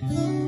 Mm-hmm.